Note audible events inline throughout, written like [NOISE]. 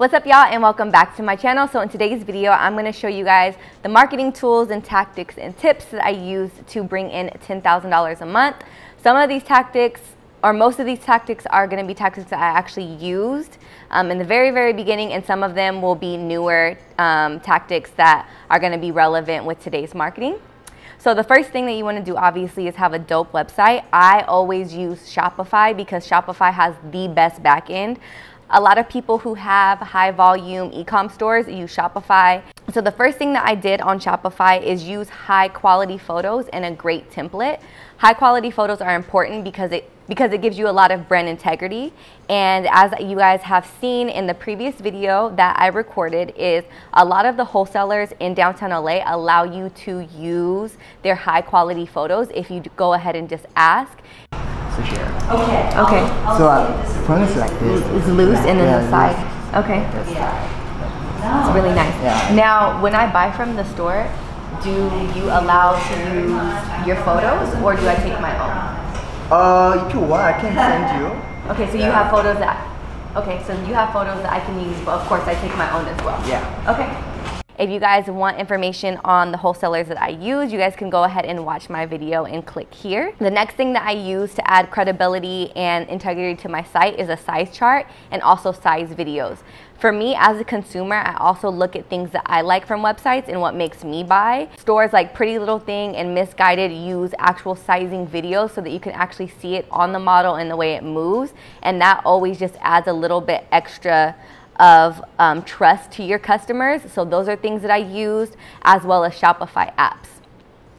What's up y'all and welcome back to my channel. So in today's video, I'm gonna show you guys the marketing tools and tactics and tips that I use to bring in $10,000 a month. Some of these tactics or most of these tactics are going to be tactics that I actually used um, in the very, very beginning, and some of them will be newer um, tactics that are going to be relevant with today's marketing. So the first thing that you want to do obviously is have a dope website. I always use Shopify because Shopify has the best backend. A lot of people who have high volume e-com stores use Shopify. So the first thing that I did on Shopify is use high quality photos and a great template. High quality photos are important because it because it gives you a lot of brand integrity. And as you guys have seen in the previous video that I recorded is a lot of the wholesalers in downtown LA allow you to use their high quality photos if you go ahead and just ask. So here. Okay. Okay. I'll so uh, front is like this. It's loose yeah, and then yeah, the side. Loose. Okay. Yeah. It's really nice. Yeah. Now, when I buy from the store, do you allow to use your photos or do I take my own? Uh, if you want, I can send you. [LAUGHS] Okay, so you have photos that. Okay, so you have photos that I can use, but of course I take my own as well. Yeah. Okay. If you guys want information on the wholesalers that I use, you guys can go ahead and watch my video and click here. The next thing that I use to add credibility and integrity to my site is a size chart and also size videos. For me as a consumer, I also look at things that I like from websites and what makes me buy. Stores like Pretty Little Thing and Missguided use actual sizing videos so that you can actually see it on the model and the way it moves. And that always just adds a little bit extra of um, trust to your customers. So those are things that I used as well as Shopify apps.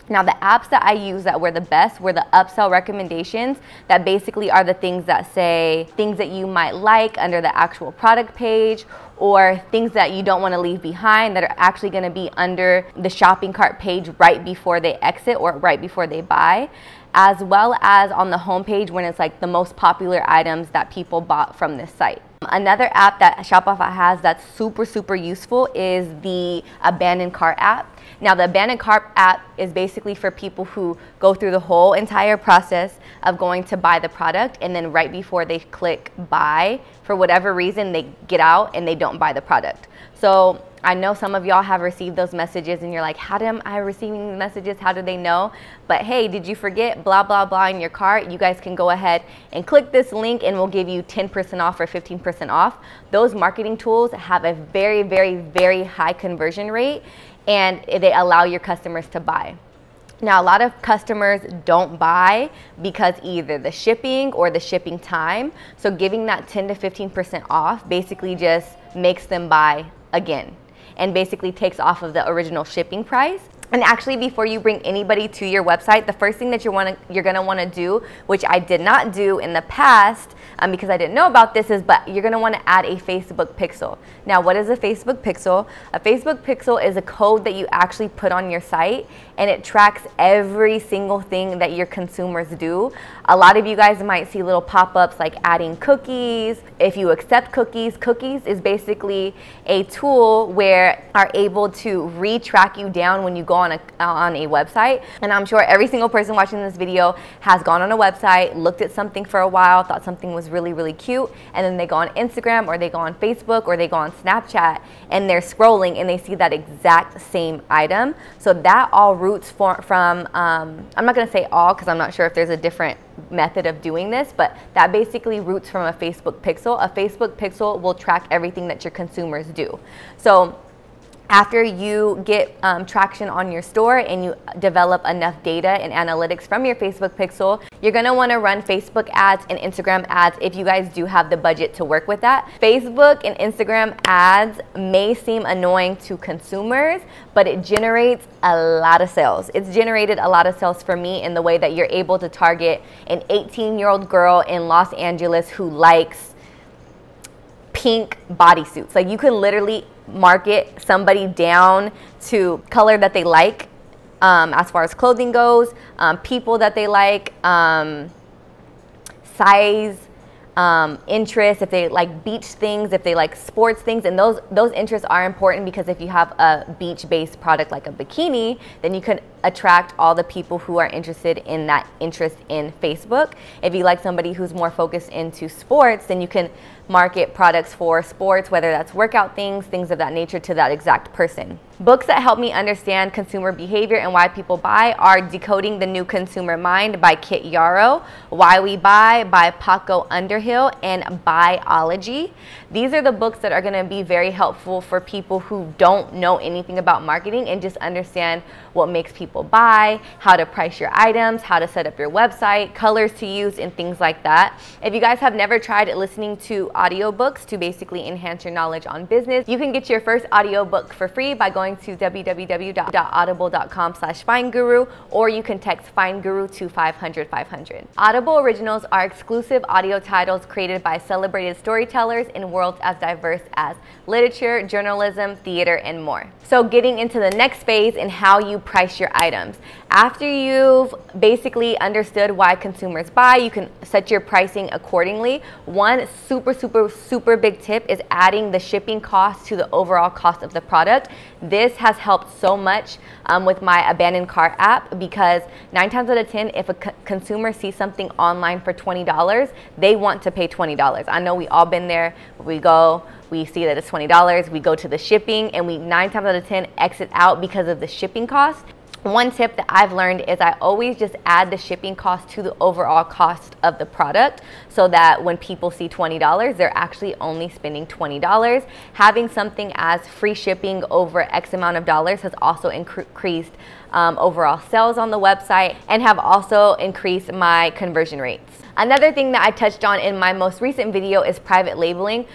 Now the apps that I use that were the best were the upsell recommendations that basically are the things that say things that you might like under the actual product page or things that you don't want to leave behind that are actually going to be under the shopping cart page right before they exit or right before they buy as well as on the homepage when it's like the most popular items that people bought from this site. Another app that Shopify has that's super, super useful is the abandoned cart app. Now, the abandoned cart app is basically for people who go through the whole entire process of going to buy the product and then right before they click buy, for whatever reason, they get out and they don't buy the product. So I know some of y'all have received those messages and you're like, how am I receiving messages? How do they know? But hey, did you forget blah, blah, blah in your cart? You guys can go ahead and click this link and we'll give you 10% off or 15% off. Those marketing tools have a very, very, very high conversion rate and they allow your customers to buy. Now, a lot of customers don't buy because either the shipping or the shipping time. So, giving that 10 to 15% off basically just makes them buy again and basically takes off of the original shipping price. And actually, before you bring anybody to your website, the first thing that you want to, you're want to do, which I did not do in the past, um, because I didn't know about this, is but you're want to add a Facebook pixel. Now, what is a Facebook pixel? A Facebook pixel is a code that you actually put on your site, and it tracks every single thing that your consumers do. A lot of you guys might see little pop-ups like adding cookies. If you accept cookies, cookies is basically a tool where are able to retrack you down when you go on a, on a website. And I'm sure every single person watching this video has gone on a website, looked at something for a while, thought something was really, really cute, and then they go on Instagram or they go on Facebook or they go on Snapchat and they're scrolling and they see that exact same item. So that all roots for, from, um, I'm not gonna say all because I'm not sure if there's a different method of doing this, but that basically roots from a Facebook pixel. A Facebook pixel will track everything that your consumers do. So after you get um, traction on your store and you develop enough data and analytics from your Facebook pixel, you're gonna wanna run Facebook ads and Instagram ads if you guys do have the budget to work with that. Facebook and Instagram ads may seem annoying to consumers, but it generates a lot of sales. It's generated a lot of sales for me in the way that you're able to target an 18 year old girl in Los Angeles who likes pink bodysuits. Like you can literally market somebody down to color that they like um, as far as clothing goes, um, people that they like, um, size, um, interests, if they like beach things, if they like sports things, and those those interests are important because if you have a beach-based product like a bikini, then you can attract all the people who are interested in that interest in Facebook. If you like somebody who's more focused into sports, then you can market products for sports, whether that's workout things, things of that nature to that exact person. Books that help me understand consumer behavior and why people buy are Decoding the New Consumer Mind by Kit Yarrow, Why We Buy by Paco Underhill, and Buyology. These are the books that are going to be very helpful for people who don't know anything about marketing and just understand what makes people buy, how to price your items, how to set up your website, colors to use, and things like that. If you guys have never tried listening to audiobooks to basically enhance your knowledge on business, you can get your first audiobook for free by going to www.audible.com slash findguru or you can text findguru to 500 500. Audible Originals are exclusive audio titles created by celebrated storytellers in worlds as diverse as literature, journalism, theater, and more. So getting into the next phase in how you price your items. After you've basically understood why consumers buy, you can set your pricing accordingly. One super, super, super big tip is adding the shipping cost to the overall cost of the product. This has helped so much um, with my abandoned cart app because nine times out of 10, if a consumer sees something online for $20, they to pay $20. I know we all been there. We go, we see that it's $20, we go to the shipping, and we nine times out of 10 exit out because of the shipping cost. One tip that I've learned is I always just add the shipping cost to the overall cost of the product so that when people see $20, they're actually only spending $20. Having something as free shipping over X amount of dollars has also increased um, overall sales on the website and have also increased my conversion rates. Another thing that I touched on in my most recent video is private labeling.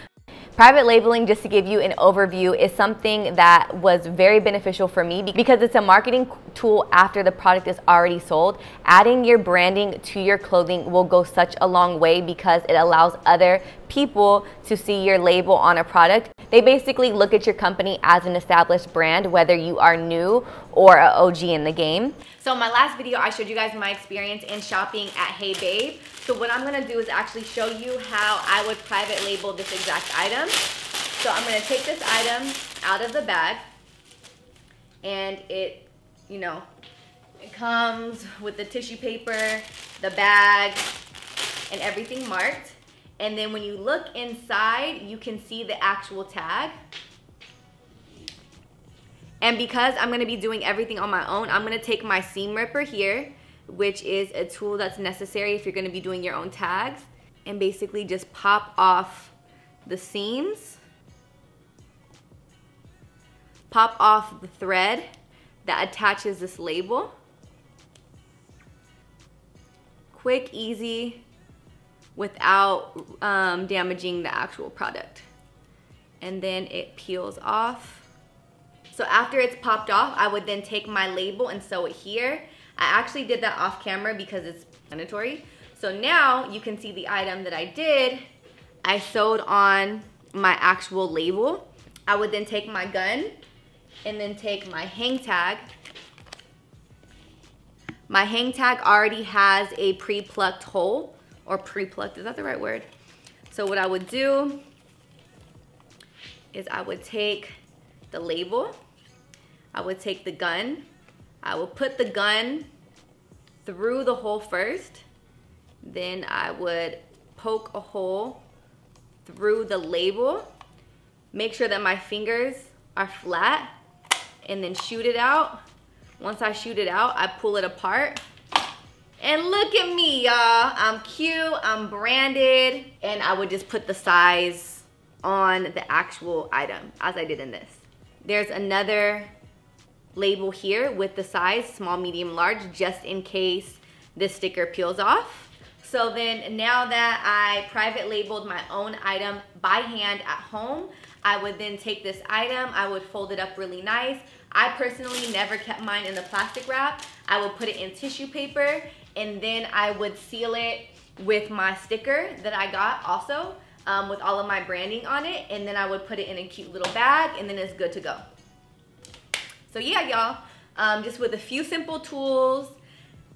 Private labeling, just to give you an overview, is something that was very beneficial for me because it's a marketing tool after the product is already sold. Adding your branding to your clothing will go such a long way because it allows other people to see your label on a product. They basically look at your company as an established brand, whether you are new or an OG in the game. So in my last video, I showed you guys my experience in shopping at Hey Babe. So what I'm gonna do is actually show you how I would private label this exact item. So I'm gonna take this item out of the bag and it, you know, it comes with the tissue paper, the bag, and everything marked. And then when you look inside, you can see the actual tag. And because I'm gonna be doing everything on my own, I'm gonna take my seam ripper here, which is a tool that's necessary if you're gonna be doing your own tags, and basically just pop off the seams, pop off the thread that attaches this label. Quick, easy, without um, damaging the actual product. And then it peels off. So after it's popped off, I would then take my label and sew it here. I actually did that off camera because it's mandatory. So now you can see the item that I did. I sewed on my actual label. I would then take my gun and then take my hang tag. My hang tag already has a pre-plucked hole or pre-plucked, is that the right word? So what I would do is I would take the label, I would take the gun, I would put the gun through the hole first, then I would poke a hole through the label, make sure that my fingers are flat, and then shoot it out. Once I shoot it out, I pull it apart and look at me, y'all. I'm cute, I'm branded, and I would just put the size on the actual item as I did in this. There's another label here with the size, small, medium, large, just in case this sticker peels off. So then now that I private labeled my own item by hand at home, I would then take this item, I would fold it up really nice. I personally never kept mine in the plastic wrap. I would put it in tissue paper and then I would seal it with my sticker that I got also um, with all of my branding on it and then I would put it in a cute little bag and then it's good to go. So yeah, y'all, um, just with a few simple tools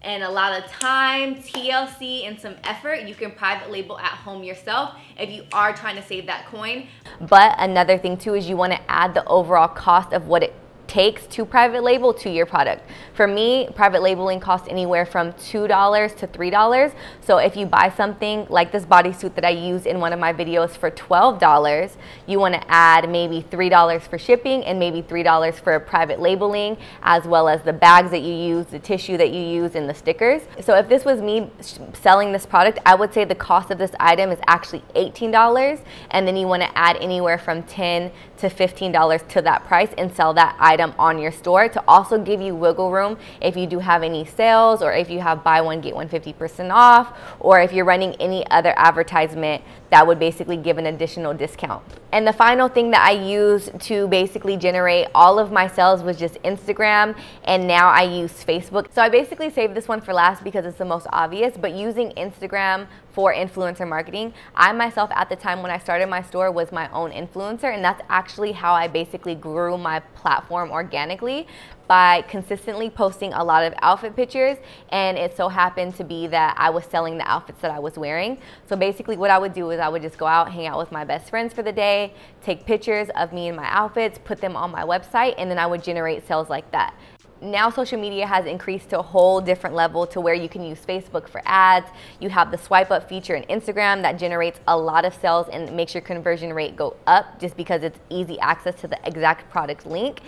and a lot of time, TLC, and some effort, you can private label at home yourself if you are trying to save that coin. But another thing too is you wanna add the overall cost of what it takes to private label to your product. For me, private labeling costs anywhere from $2 to $3. So if you buy something like this bodysuit that I used in one of my videos for $12, you want to add maybe $3 for shipping and maybe $3 for private labeling, as well as the bags that you use, the tissue that you use, and the stickers. So if this was me selling this product, I would say the cost of this item is actually $18, and then you want to add anywhere from 10 to $15 to that price and sell that item on your store to also give you wiggle room if you do have any sales or if you have buy one get one 50% off or if you're running any other advertisement that would basically give an additional discount. And the final thing that I used to basically generate all of my sales was just Instagram and now I use Facebook. So I basically saved this one for last because it's the most obvious, but using Instagram for influencer marketing. I myself at the time when I started my store was my own influencer and that's actually how I basically grew my platform organically by consistently posting a lot of outfit pictures and it so happened to be that I was selling the outfits that I was wearing. So basically what I would do is I would just go out, hang out with my best friends for the day, take pictures of me and my outfits, put them on my website and then I would generate sales like that now social media has increased to a whole different level to where you can use Facebook for ads. You have the swipe up feature in Instagram that generates a lot of sales and makes your conversion rate go up just because it's easy access to the exact product link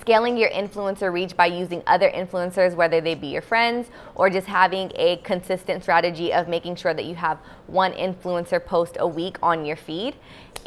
scaling your influencer reach by using other influencers, whether they be your friends or just having a consistent strategy of making sure that you have one influencer post a week on your feed.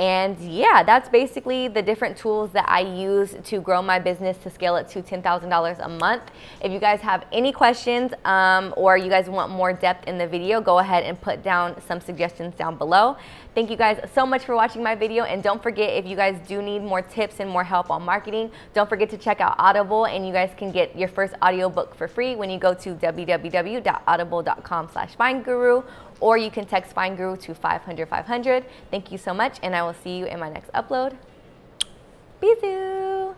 And yeah, that's basically the different tools that I use to grow my business to scale it to $10,000 a month. If you guys have any questions um, or you guys want more depth in the video, go ahead and put down some suggestions down below. Thank you guys so much for watching my video. And don't forget, if you guys do need more tips and more help on marketing, don't forget to check out Audible and you guys can get your first audiobook for free when you go to www.audible.com slash findguru or you can text FindGuru to 500 500. Thank you so much, and I will see you in my next upload. Bisous!